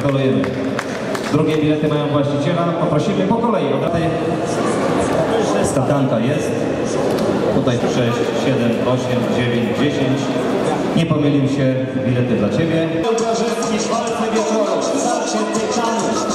gratulujemy. Drugie bilety mają właściciela. Poprosimy po kolei. Skakanka jest. Tutaj 6, 7, 8, 9, 10. Nie pomylił się. Bilety dla Ciebie. W walce wieczoru. Starcie tytanów.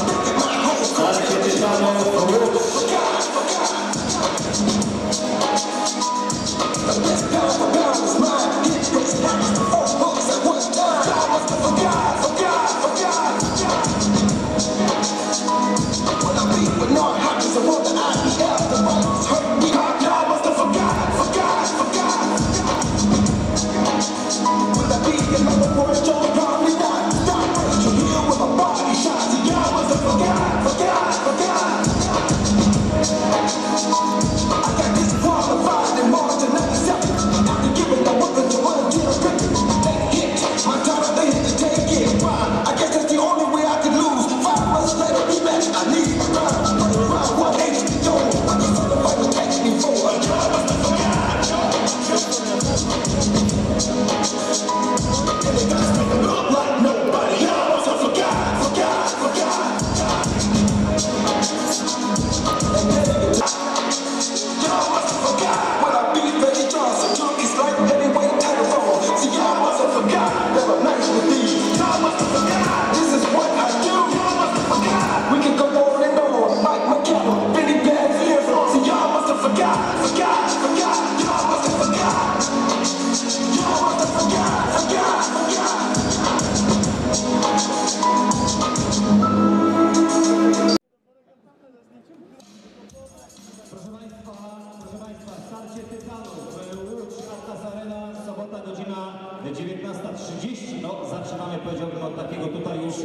19.30. No, zaczynamy, powiedziałbym, od takiego tutaj już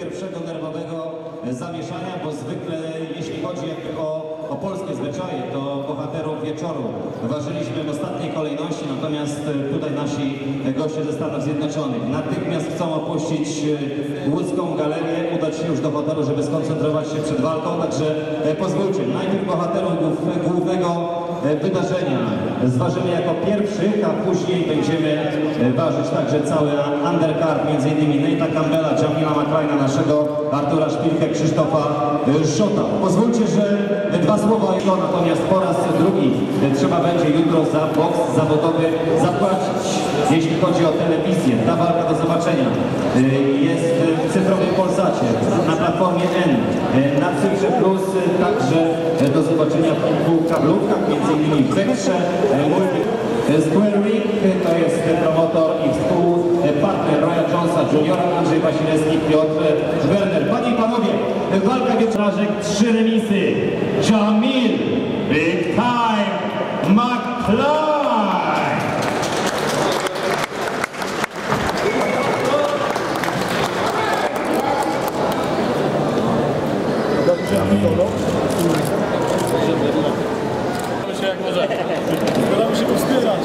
pierwszego nerwowego zamieszania, bo zwykle, jeśli chodzi o, o polskie zwyczaje, to bohaterów wieczoru ważyliśmy w ostatniej kolejności, natomiast tutaj nasi goście ze Stanów Zjednoczonych natychmiast chcą opuścić e, łódzką galerię, udać się już do hotelu, żeby skoncentrować się przed walką, także e, pozwólcie, najpierw bohaterów głów- głównego e, wydarzenia zważymy jako pierwszych, a później będziemy e, ważyć także cały undercard, innymi Nate'a Campbella, Jamila McLeana, naszego Artura Szpilkę, Krzysztofa e, Szota. Pozwólcie, że e, dwa słowa jego, natomiast po raz drugi e, trzeba będzie jutro za boks zawodowy zapłacić. Jeśli chodzi o telewizję, ta walka do zobaczenia e, jest w cyfrowym Polsacie, na platformie N, e, na Cyfrze Plus, e, także e, do zobaczenia w kablówkach, m.in. w Zegrze. E, e, Square Ring to jest promotor i współpartner Roya Jonesa Jr., Andrzej Wasilewski, Piotr Werner. Panie i Panowie, walka wieczorzażek, trzy remisy. Jamil, Big Time, McCloud. Jamil się jak możemy. Staramy się powspierać.